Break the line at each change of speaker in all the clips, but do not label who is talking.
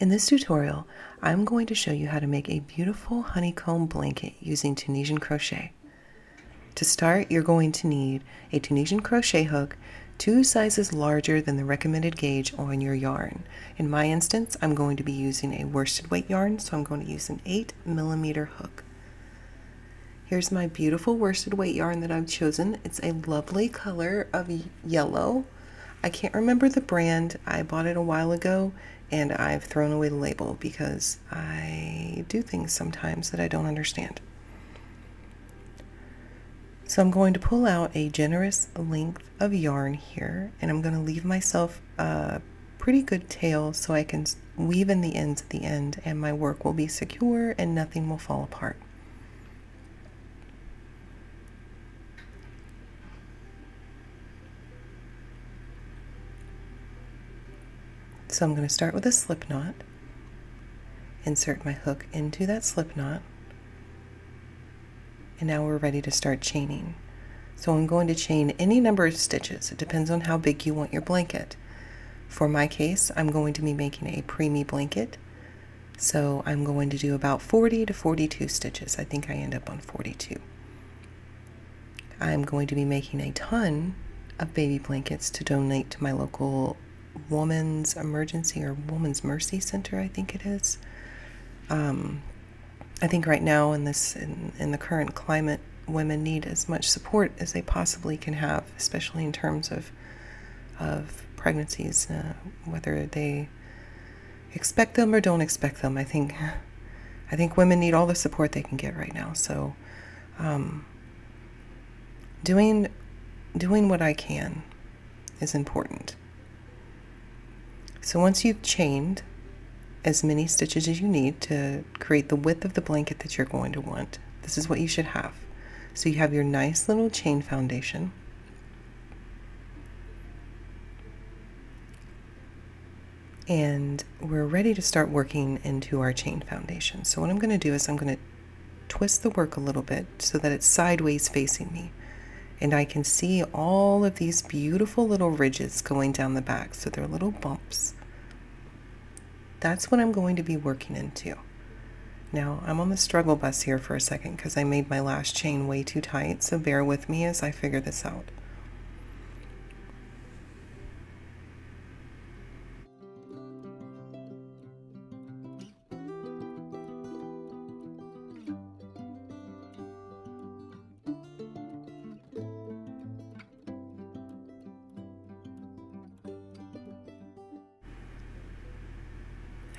In this tutorial, I'm going to show you how to make a beautiful honeycomb blanket using Tunisian crochet. To start, you're going to need a Tunisian crochet hook two sizes larger than the recommended gauge on your yarn. In my instance, I'm going to be using a worsted weight yarn, so I'm going to use an 8 millimeter hook. Here's my beautiful worsted weight yarn that I've chosen. It's a lovely color of yellow. I can't remember the brand. I bought it a while ago and I've thrown away the label because I do things sometimes that I don't understand. So I'm going to pull out a generous length of yarn here and I'm going to leave myself a pretty good tail so I can weave in the ends at the end and my work will be secure and nothing will fall apart. So I'm going to start with a slip knot, insert my hook into that slip knot, and now we're ready to start chaining. So I'm going to chain any number of stitches. It depends on how big you want your blanket. For my case, I'm going to be making a preemie blanket. So I'm going to do about 40 to 42 stitches. I think I end up on 42. I'm going to be making a ton of baby blankets to donate to my local Woman's Emergency or Woman's Mercy Center, I think it is. Um, I think right now in this in, in the current climate, women need as much support as they possibly can have, especially in terms of of pregnancies, uh, whether they expect them or don't expect them. I think I think women need all the support they can get right now. So, um, doing doing what I can is important. So once you've chained as many stitches as you need to create the width of the blanket that you're going to want, this is what you should have. So you have your nice little chain foundation. And we're ready to start working into our chain foundation. So what I'm going to do is I'm going to twist the work a little bit so that it's sideways facing me and I can see all of these beautiful little ridges going down the back. So they're little bumps. That's what I'm going to be working into. Now, I'm on the struggle bus here for a second because I made my last chain way too tight, so bear with me as I figure this out.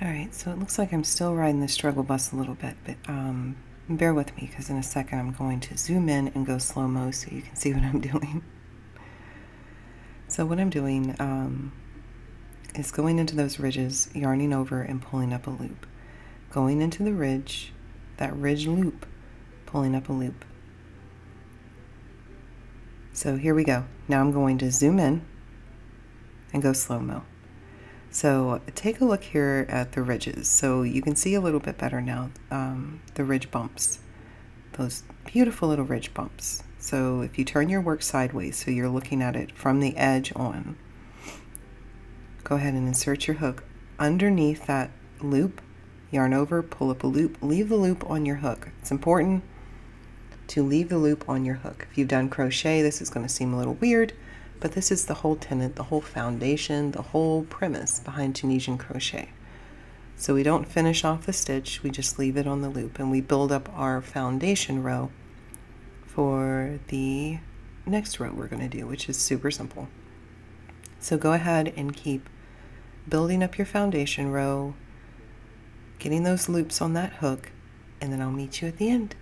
All right, so it looks like I'm still riding the struggle bus a little bit, but um, bear with me because in a second I'm going to zoom in and go slow-mo so you can see what I'm doing. So what I'm doing um, is going into those ridges, yarning over and pulling up a loop. Going into the ridge, that ridge loop, pulling up a loop. So here we go. Now I'm going to zoom in and go slow-mo. So take a look here at the ridges. So you can see a little bit better now, um, the ridge bumps, those beautiful little ridge bumps. So if you turn your work sideways, so you're looking at it from the edge on, go ahead and insert your hook underneath that loop, yarn over, pull up a loop, leave the loop on your hook. It's important to leave the loop on your hook. If you've done crochet, this is going to seem a little weird, but this is the whole tenet, the whole foundation, the whole premise behind Tunisian crochet. So we don't finish off the stitch, we just leave it on the loop and we build up our foundation row for the next row we're going to do, which is super simple. So go ahead and keep building up your foundation row, getting those loops on that hook, and then I'll meet you at the end.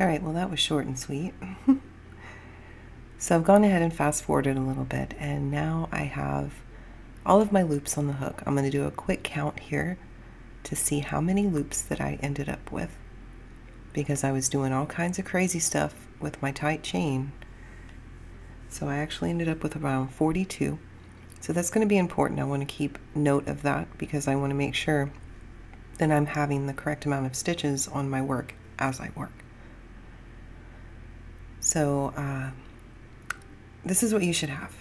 All right, well, that was short and sweet. so I've gone ahead and fast forwarded a little bit, and now I have all of my loops on the hook. I'm going to do a quick count here to see how many loops that I ended up with because I was doing all kinds of crazy stuff with my tight chain. So I actually ended up with around 42. So that's going to be important. I want to keep note of that because I want to make sure that I'm having the correct amount of stitches on my work as I work. So uh, this is what you should have.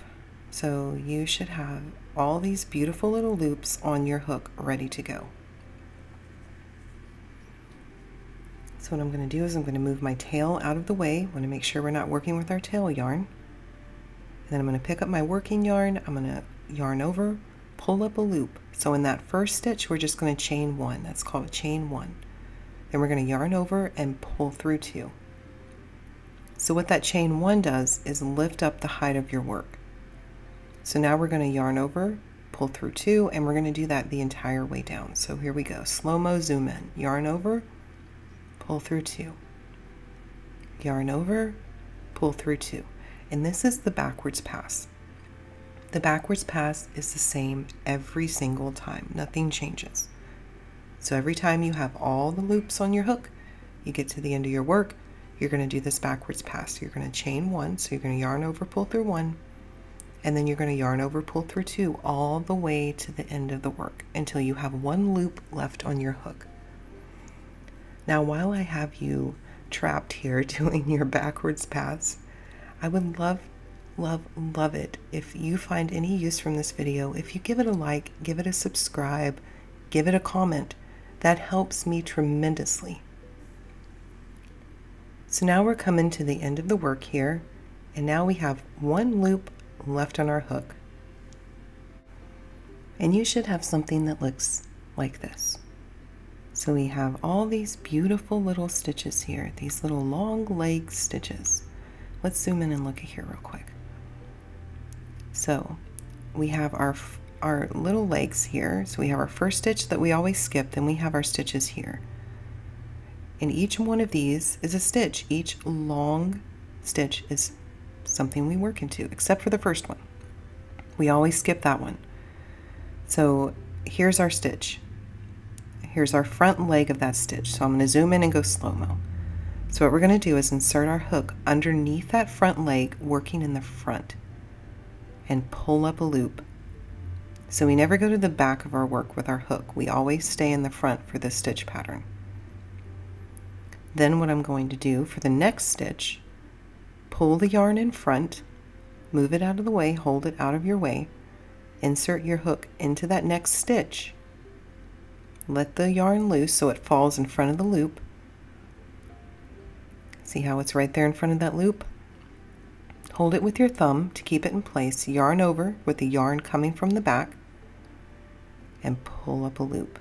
So you should have all these beautiful little loops on your hook ready to go. So what I'm going to do is I'm going to move my tail out of the way. I want to make sure we're not working with our tail yarn. And then I'm going to pick up my working yarn. I'm going to yarn over, pull up a loop. So in that first stitch, we're just going to chain one. That's called a chain one. Then we're going to yarn over and pull through two. So what that chain one does is lift up the height of your work. So now we're going to yarn over, pull through two, and we're going to do that the entire way down. So here we go. Slow-mo zoom in. Yarn over, pull through two. Yarn over, pull through two. And this is the backwards pass. The backwards pass is the same every single time. Nothing changes. So every time you have all the loops on your hook, you get to the end of your work, you're going to do this backwards pass. You're going to chain one, so you're going to yarn over, pull through one, and then you're going to yarn over, pull through two, all the way to the end of the work until you have one loop left on your hook. Now, while I have you trapped here doing your backwards pass, I would love, love, love it if you find any use from this video. If you give it a like, give it a subscribe, give it a comment. That helps me tremendously. So now we're coming to the end of the work here, and now we have one loop left on our hook. And you should have something that looks like this. So we have all these beautiful little stitches here, these little long leg stitches. Let's zoom in and look at here real quick. So we have our our little legs here. So we have our first stitch that we always skip, then we have our stitches here. And each one of these is a stitch. Each long stitch is something we work into, except for the first one. We always skip that one. So here's our stitch. Here's our front leg of that stitch. So I'm going to zoom in and go slow-mo. So what we're going to do is insert our hook underneath that front leg, working in the front, and pull up a loop. So we never go to the back of our work with our hook. We always stay in the front for this stitch pattern. Then what I'm going to do for the next stitch, pull the yarn in front, move it out of the way, hold it out of your way, insert your hook into that next stitch, let the yarn loose so it falls in front of the loop. See how it's right there in front of that loop? Hold it with your thumb to keep it in place, yarn over with the yarn coming from the back, and pull up a loop.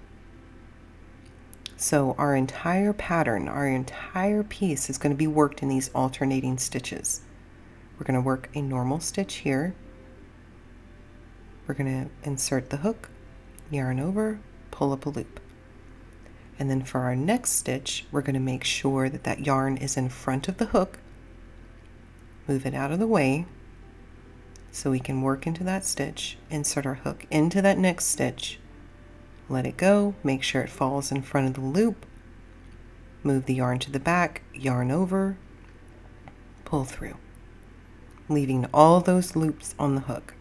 So our entire pattern, our entire piece is going to be worked in these alternating stitches. We're going to work a normal stitch here. We're going to insert the hook, yarn over, pull up a loop. And then for our next stitch, we're going to make sure that that yarn is in front of the hook move it out of the way so we can work into that stitch, insert our hook into that next stitch, let it go, make sure it falls in front of the loop, move the yarn to the back, yarn over, pull through, leaving all those loops on the hook.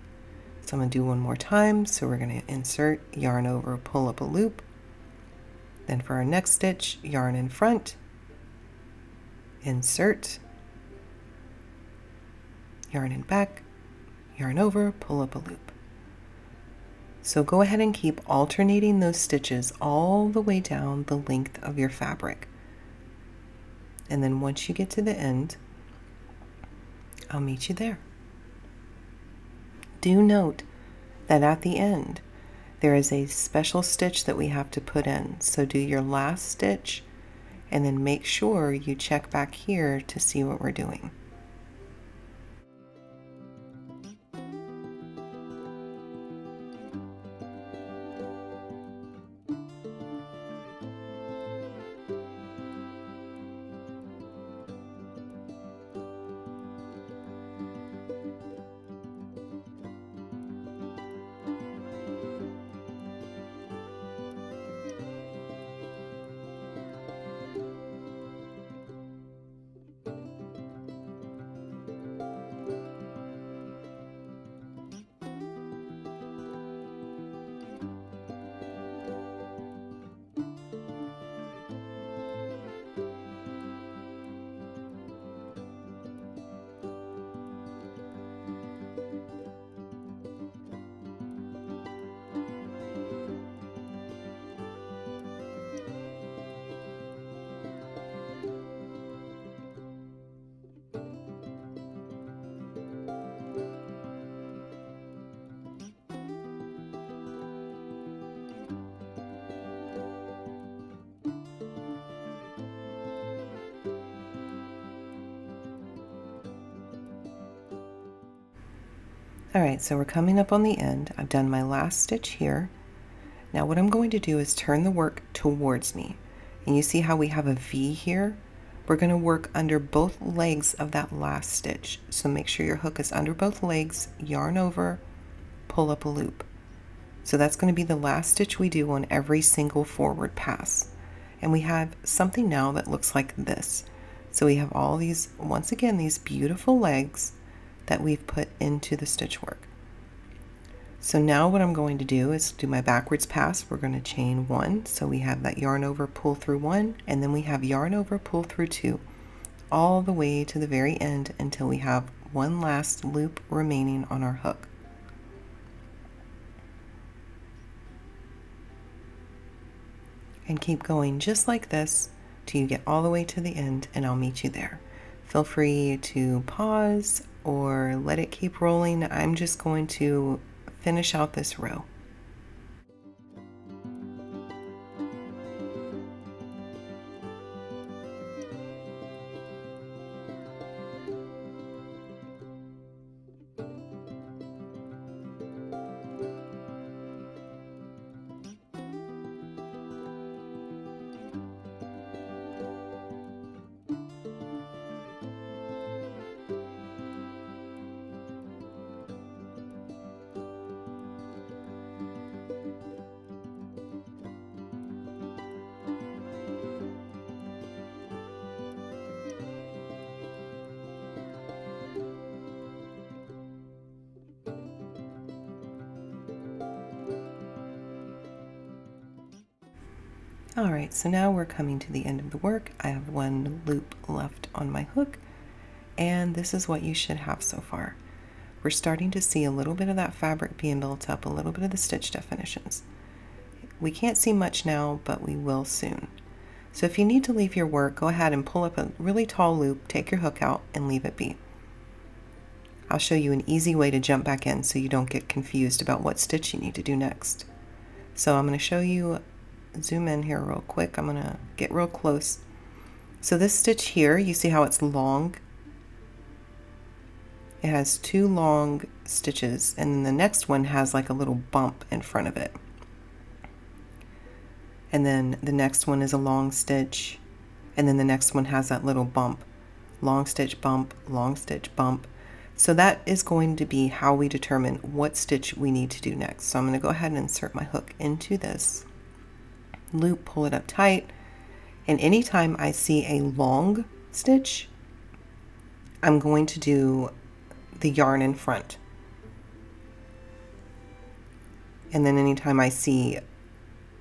So I'm going to do one more time. So we're going to insert, yarn over, pull up a loop. Then for our next stitch, yarn in front, insert, yarn in back, yarn over, pull up a loop. So go ahead and keep alternating those stitches all the way down the length of your fabric. And then once you get to the end, I'll meet you there. Do note that at the end, there is a special stitch that we have to put in. So do your last stitch and then make sure you check back here to see what we're doing. All right, so we're coming up on the end. I've done my last stitch here. Now what I'm going to do is turn the work towards me. And you see how we have a V here? We're going to work under both legs of that last stitch. So make sure your hook is under both legs, yarn over, pull up a loop. So that's going to be the last stitch we do on every single forward pass. And we have something now that looks like this. So we have all these, once again, these beautiful legs that we've put into the stitch work. So now what I'm going to do is do my backwards pass. We're going to chain one. So we have that yarn over, pull through one, and then we have yarn over, pull through two, all the way to the very end until we have one last loop remaining on our hook. And keep going just like this till you get all the way to the end and I'll meet you there. Feel free to pause or let it keep rolling. I'm just going to finish out this row. All right, so now we're coming to the end of the work. I have one loop left on my hook, and this is what you should have so far. We're starting to see a little bit of that fabric being built up, a little bit of the stitch definitions. We can't see much now, but we will soon. So if you need to leave your work, go ahead and pull up a really tall loop, take your hook out, and leave it be. I'll show you an easy way to jump back in so you don't get confused about what stitch you need to do next. So I'm going to show you zoom in here real quick. I'm going to get real close. So this stitch here, you see how it's long? It has two long stitches and then the next one has like a little bump in front of it. And then the next one is a long stitch and then the next one has that little bump. Long stitch bump, long stitch bump. So that is going to be how we determine what stitch we need to do next. So I'm going to go ahead and insert my hook into this loop, pull it up tight. And anytime I see a long stitch, I'm going to do the yarn in front. And then anytime I see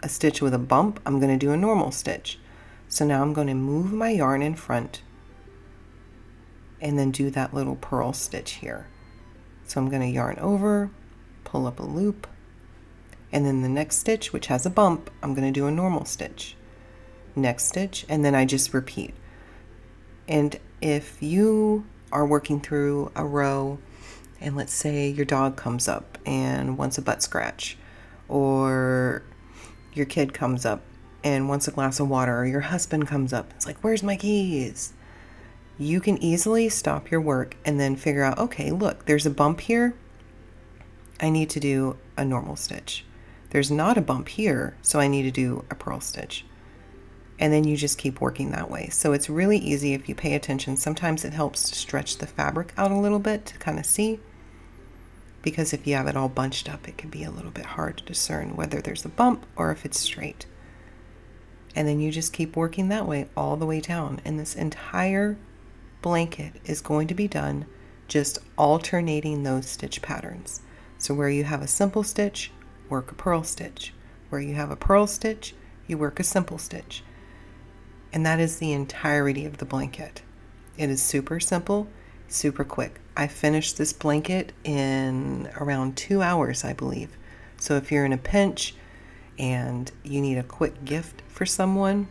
a stitch with a bump, I'm going to do a normal stitch. So now I'm going to move my yarn in front and then do that little purl stitch here. So I'm going to yarn over, pull up a loop, and then the next stitch which has a bump I'm going to do a normal stitch. Next stitch and then I just repeat. And if you are working through a row and let's say your dog comes up and wants a butt scratch or your kid comes up and wants a glass of water or your husband comes up it's like where's my keys? You can easily stop your work and then figure out okay look there's a bump here. I need to do a normal stitch there's not a bump here, so I need to do a purl stitch. And then you just keep working that way. So it's really easy if you pay attention. Sometimes it helps to stretch the fabric out a little bit to kind of see. Because if you have it all bunched up, it can be a little bit hard to discern whether there's a bump or if it's straight. And then you just keep working that way all the way down. And this entire blanket is going to be done just alternating those stitch patterns. So where you have a simple stitch, work a purl stitch. Where you have a purl stitch, you work a simple stitch. And that is the entirety of the blanket. It is super simple, super quick. I finished this blanket in around two hours, I believe. So if you're in a pinch and you need a quick gift for someone,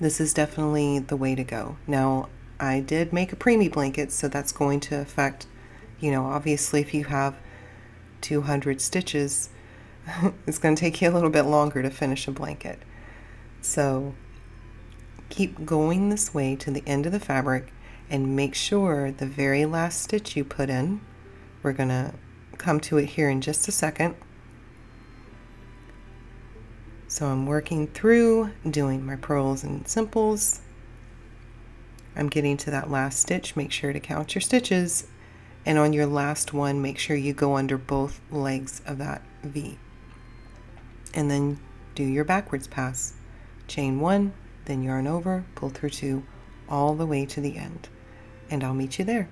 this is definitely the way to go. Now, I did make a preemie blanket, so that's going to affect, you know, obviously if you have 200 stitches, it's going to take you a little bit longer to finish a blanket. So keep going this way to the end of the fabric and make sure the very last stitch you put in, we're going to come to it here in just a second. So I'm working through doing my purls and simples. I'm getting to that last stitch. Make sure to count your stitches. And on your last one, make sure you go under both legs of that V. And then do your backwards pass. Chain one, then yarn over, pull through two, all the way to the end. And I'll meet you there.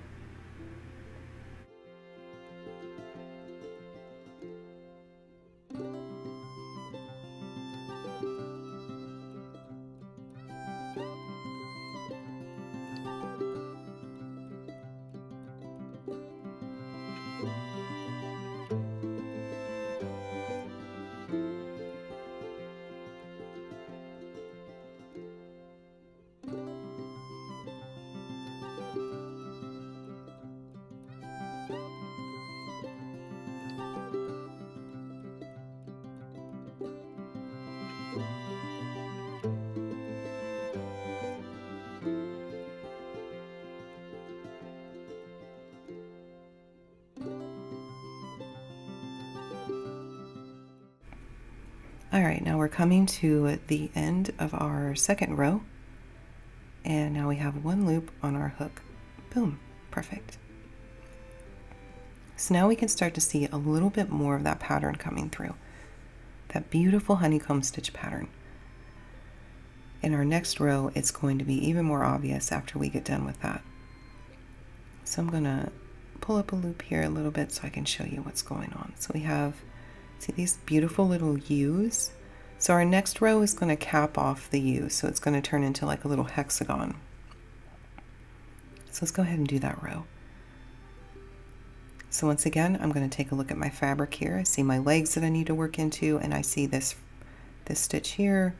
All right, now we're coming to the end of our second row. And now we have one loop on our hook. Boom, perfect. So now we can start to see a little bit more of that pattern coming through. That beautiful honeycomb stitch pattern. In our next row, it's going to be even more obvious after we get done with that. So I'm gonna pull up a loop here a little bit so I can show you what's going on. So we have See these beautiful little U's? So our next row is going to cap off the U, so it's going to turn into like a little hexagon. So let's go ahead and do that row. So once again, I'm going to take a look at my fabric here. I see my legs that I need to work into, and I see this, this stitch here,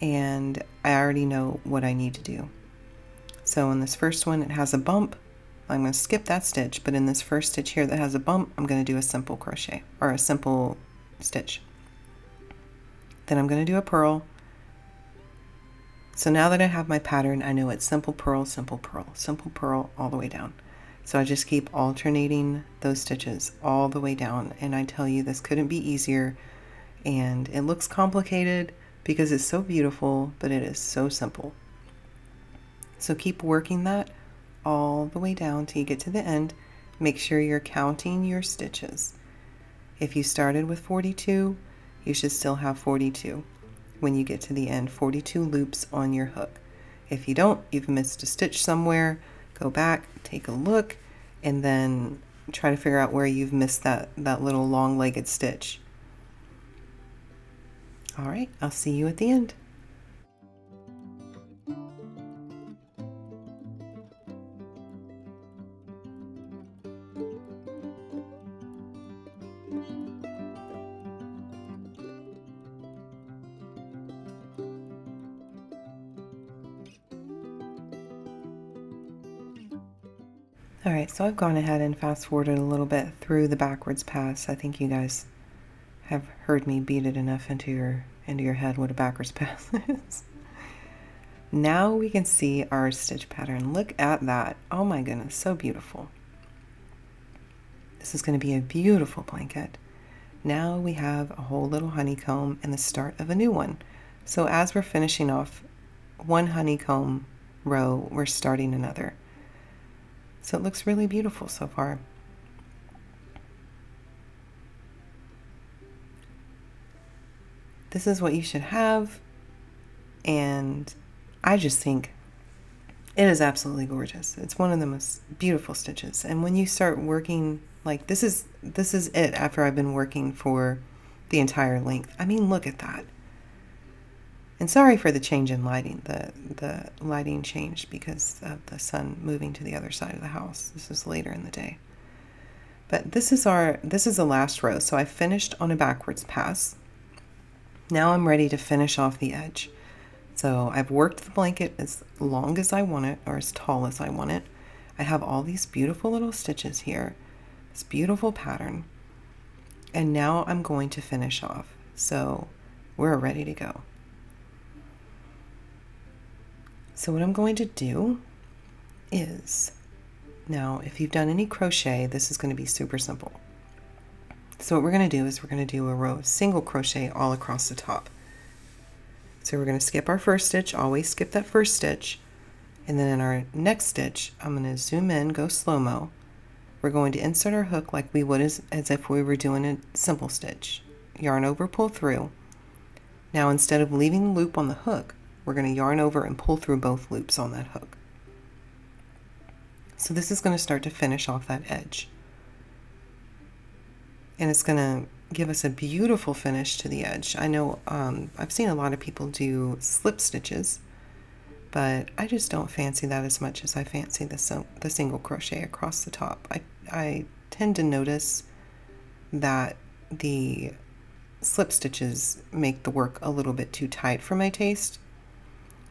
and I already know what I need to do. So in this first one, it has a bump, I'm going to skip that stitch, but in this first stitch here that has a bump, I'm going to do a simple crochet or a simple stitch. Then I'm going to do a purl. So now that I have my pattern, I know it's simple purl, simple purl, simple purl all the way down. So I just keep alternating those stitches all the way down. And I tell you, this couldn't be easier. And it looks complicated because it's so beautiful, but it is so simple. So keep working that all the way down till you get to the end. Make sure you're counting your stitches. If you started with 42, you should still have 42 when you get to the end, 42 loops on your hook. If you don't, you've missed a stitch somewhere, go back, take a look, and then try to figure out where you've missed that, that little long-legged stitch. All right, I'll see you at the end. So I've gone ahead and fast forwarded a little bit through the backwards pass. I think you guys have heard me beat it enough into your into your head what a backwards pass is. now we can see our stitch pattern. Look at that. Oh my goodness, so beautiful. This is going to be a beautiful blanket. Now we have a whole little honeycomb and the start of a new one. So as we're finishing off one honeycomb row, we're starting another. So it looks really beautiful so far. This is what you should have. And I just think it is absolutely gorgeous. It's one of the most beautiful stitches. And when you start working like this is this is it after I've been working for the entire length. I mean, look at that. And sorry for the change in lighting. The, the lighting changed because of the sun moving to the other side of the house. This is later in the day. But this is our this is the last row. So I finished on a backwards pass. Now I'm ready to finish off the edge. So I've worked the blanket as long as I want it or as tall as I want it. I have all these beautiful little stitches here. This beautiful pattern. And now I'm going to finish off. So we're ready to go. So what I'm going to do is, now if you've done any crochet, this is going to be super simple. So what we're going to do is we're going to do a row of single crochet all across the top. So we're going to skip our first stitch, always skip that first stitch, and then in our next stitch, I'm going to zoom in, go slow-mo. We're going to insert our hook like we would as, as if we were doing a simple stitch. Yarn over, pull through. Now instead of leaving the loop on the hook, we're going to yarn over and pull through both loops on that hook. So this is going to start to finish off that edge. And it's going to give us a beautiful finish to the edge. I know um, I've seen a lot of people do slip stitches, but I just don't fancy that as much as I fancy the, the single crochet across the top. I, I tend to notice that the slip stitches make the work a little bit too tight for my taste,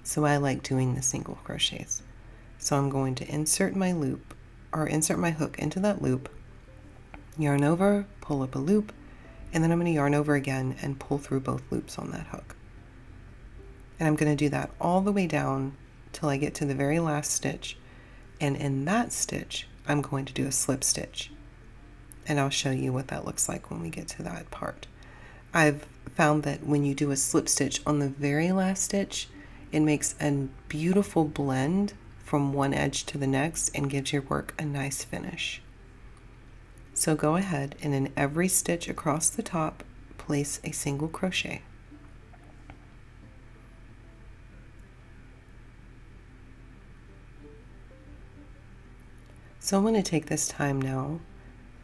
so I like doing the single crochets. So I'm going to insert my loop, or insert my hook into that loop, yarn over, pull up a loop, and then I'm going to yarn over again and pull through both loops on that hook. And I'm going to do that all the way down till I get to the very last stitch. And in that stitch, I'm going to do a slip stitch. And I'll show you what that looks like when we get to that part. I've found that when you do a slip stitch on the very last stitch, it makes a beautiful blend from one edge to the next and gives your work a nice finish. So go ahead and in every stitch across the top, place a single crochet. So I'm going to take this time now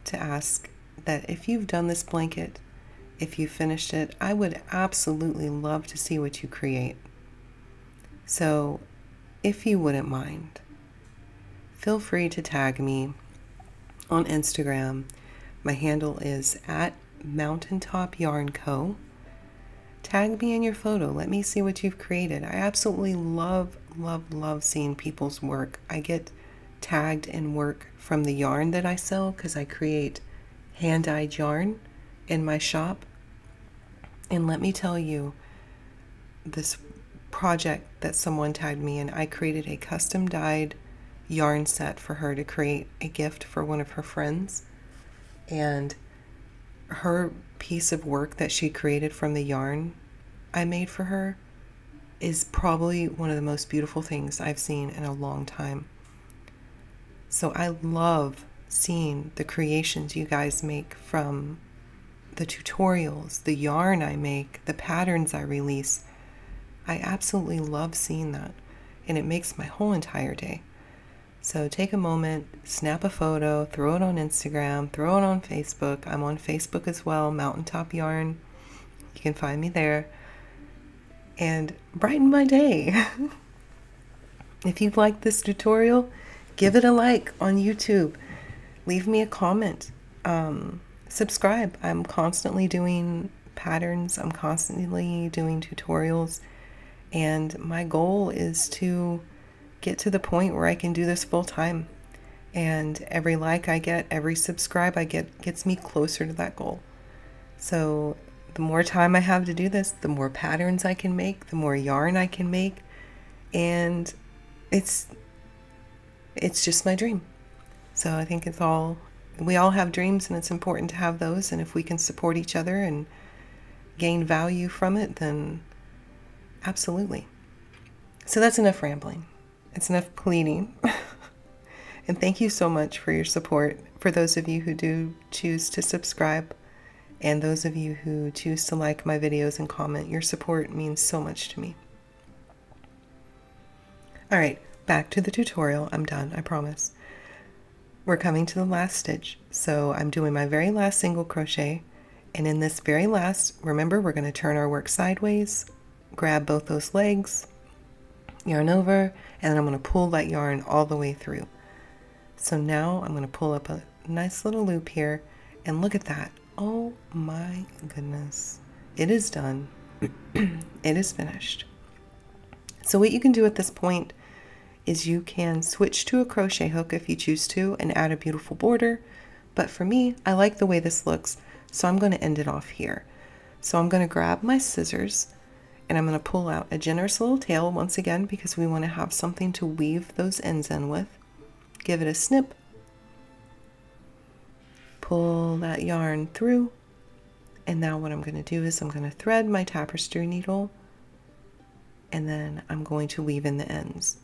to ask that if you've done this blanket, if you finished it, I would absolutely love to see what you create. So if you wouldn't mind, feel free to tag me on Instagram. My handle is at Mountaintop Yarn Co. Tag me in your photo. Let me see what you've created. I absolutely love, love, love seeing people's work. I get tagged in work from the yarn that I sell because I create hand dyed yarn in my shop. And let me tell you, this project that someone tagged me in, I created a custom dyed yarn set for her to create a gift for one of her friends. And her piece of work that she created from the yarn I made for her is probably one of the most beautiful things I've seen in a long time. So I love seeing the creations you guys make from the tutorials, the yarn I make, the patterns I release. I absolutely love seeing that, and it makes my whole entire day. So take a moment, snap a photo, throw it on Instagram, throw it on Facebook. I'm on Facebook as well, Mountaintop Yarn. You can find me there. And brighten my day. if you've liked this tutorial, give it a like on YouTube. Leave me a comment. Um, subscribe. I'm constantly doing patterns, I'm constantly doing tutorials, and my goal is to get to the point where I can do this full time. And every like I get, every subscribe I get, gets me closer to that goal. So, the more time I have to do this, the more patterns I can make, the more yarn I can make, and it's it's just my dream. So I think it's all, we all have dreams and it's important to have those. And if we can support each other and gain value from it, then absolutely. So that's enough rambling. It's enough pleading. and thank you so much for your support. For those of you who do choose to subscribe, and those of you who choose to like my videos and comment, your support means so much to me. All right, back to the tutorial. I'm done, I promise. We're coming to the last stitch, so I'm doing my very last single crochet, and in this very last, remember we're going to turn our work sideways, grab both those legs, yarn over, and then I'm going to pull that yarn all the way through. So now I'm going to pull up a nice little loop here, and look at that. Oh my goodness. It is done. it is finished. So what you can do at this point is you can switch to a crochet hook if you choose to and add a beautiful border. But for me, I like the way this looks, so I'm going to end it off here. So I'm going to grab my scissors and I'm going to pull out a generous little tail once again because we want to have something to weave those ends in with. Give it a snip. pull that yarn through. And now what I'm going to do is I'm going to thread my tapestry needle and then I'm going to weave in the ends.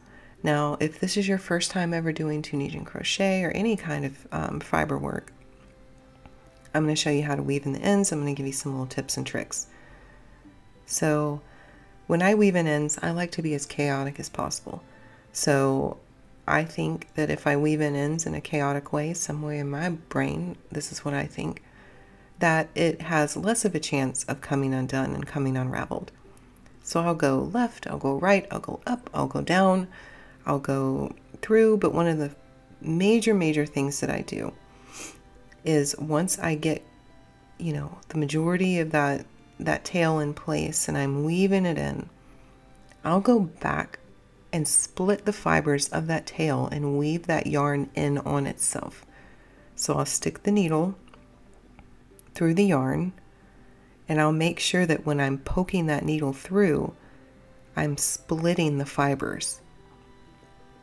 Now, if this is your first time ever doing Tunisian crochet or any kind of um, fiber work, I'm going to show you how to weave in the ends. I'm going to give you some little tips and tricks. So when I weave in ends, I like to be as chaotic as possible. So I think that if I weave in ends in a chaotic way, some way in my brain, this is what I think, that it has less of a chance of coming undone and coming unraveled. So I'll go left, I'll go right, I'll go up, I'll go down, I'll go through. But one of the major, major things that I do is once I get, you know, the majority of that that tail in place and I'm weaving it in, I'll go back and split the fibers of that tail and weave that yarn in on itself. So I'll stick the needle through the yarn and I'll make sure that when I'm poking that needle through, I'm splitting the fibers.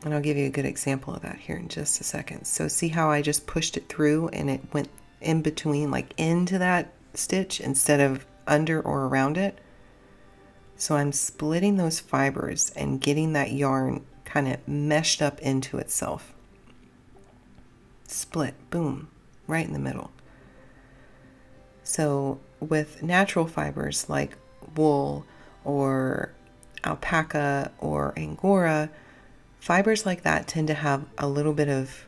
And I'll give you a good example of that here in just a second. So see how I just pushed it through and it went in between, like into that stitch instead of under or around it? So I'm splitting those fibers and getting that yarn kind of meshed up into itself. Split, boom, right in the middle. So with natural fibers like wool or alpaca or angora, fibers like that tend to have a little bit of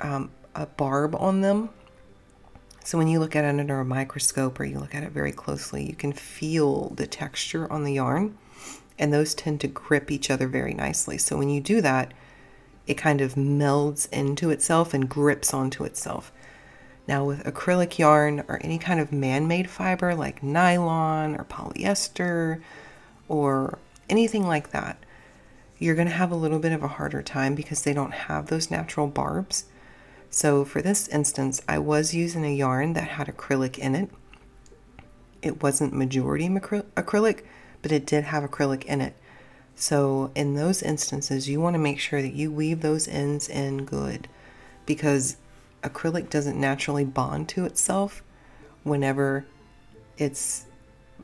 um, a barb on them. So when you look at it under a microscope or you look at it very closely, you can feel the texture on the yarn and those tend to grip each other very nicely. So when you do that, it kind of melds into itself and grips onto itself. Now with acrylic yarn or any kind of man-made fiber like nylon or polyester or anything like that, you're going to have a little bit of a harder time because they don't have those natural barbs. So for this instance, I was using a yarn that had acrylic in it. It wasn't majority acrylic, but it did have acrylic in it. So in those instances, you want to make sure that you weave those ends in good because acrylic doesn't naturally bond to itself whenever it's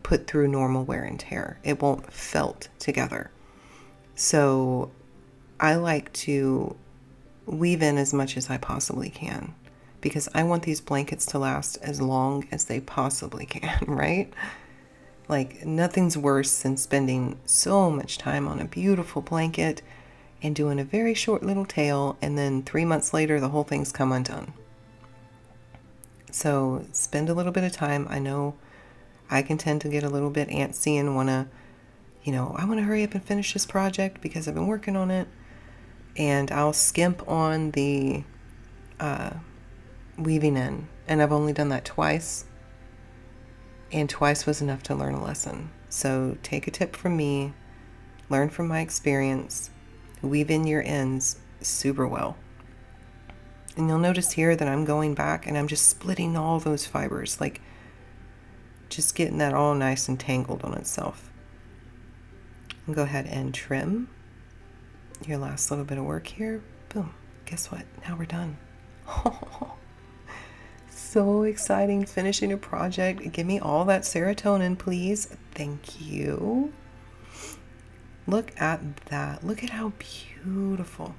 put through normal wear and tear. It won't felt together. So I like to weave in as much as I possibly can because I want these blankets to last as long as they possibly can, right? Like, nothing's worse than spending so much time on a beautiful blanket and doing a very short little tail, and then three months later, the whole thing's come undone. So, spend a little bit of time. I know I can tend to get a little bit antsy and want to you know, I want to hurry up and finish this project because I've been working on it. And I'll skimp on the uh, weaving in. And I've only done that twice. And twice was enough to learn a lesson. So take a tip from me, learn from my experience, weave in your ends super well. And you'll notice here that I'm going back and I'm just splitting all those fibers, like just getting that all nice and tangled on itself go ahead and trim your last little bit of work here. Boom. Guess what? Now we're done. so exciting finishing a project. Give me all that serotonin, please. Thank you. Look at that. Look at how beautiful.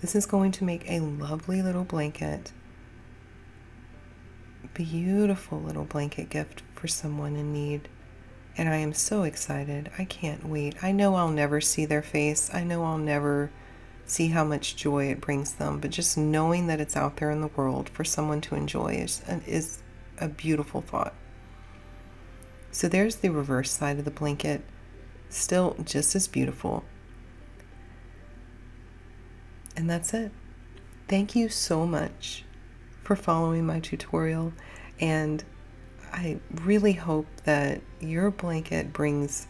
This is going to make a lovely little blanket. Beautiful little blanket gift for someone in need. And I am so excited. I can't wait. I know I'll never see their face. I know I'll never see how much joy it brings them. But just knowing that it's out there in the world for someone to enjoy is, is a beautiful thought. So there's the reverse side of the blanket. Still just as beautiful. And that's it. Thank you so much for following my tutorial and I really hope that your blanket brings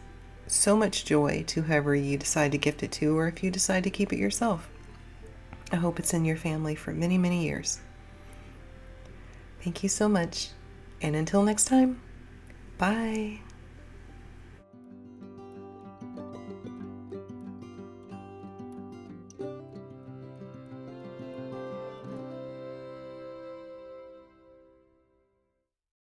so much joy to whoever you decide to gift it to, or if you decide to keep it yourself. I hope it's in your family for many, many years. Thank you so much, and until next time, bye.